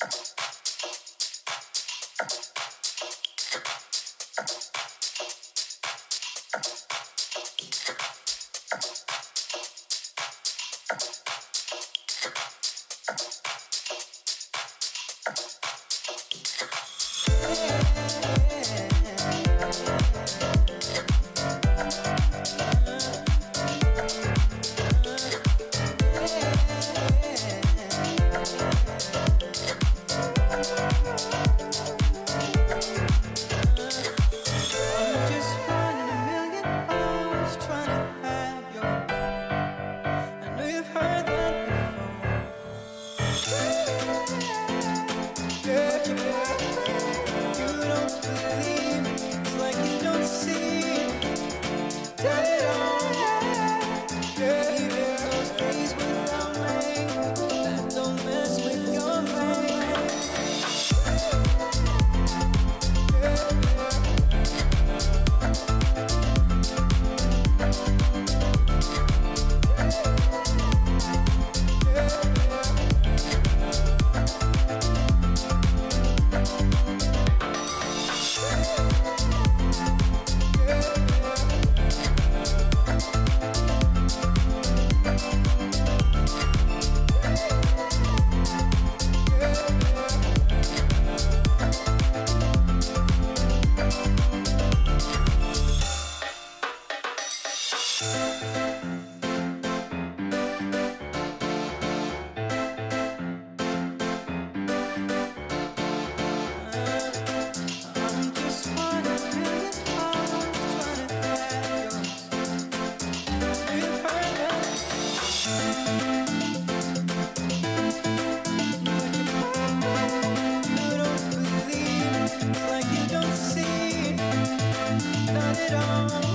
Thank you Bye.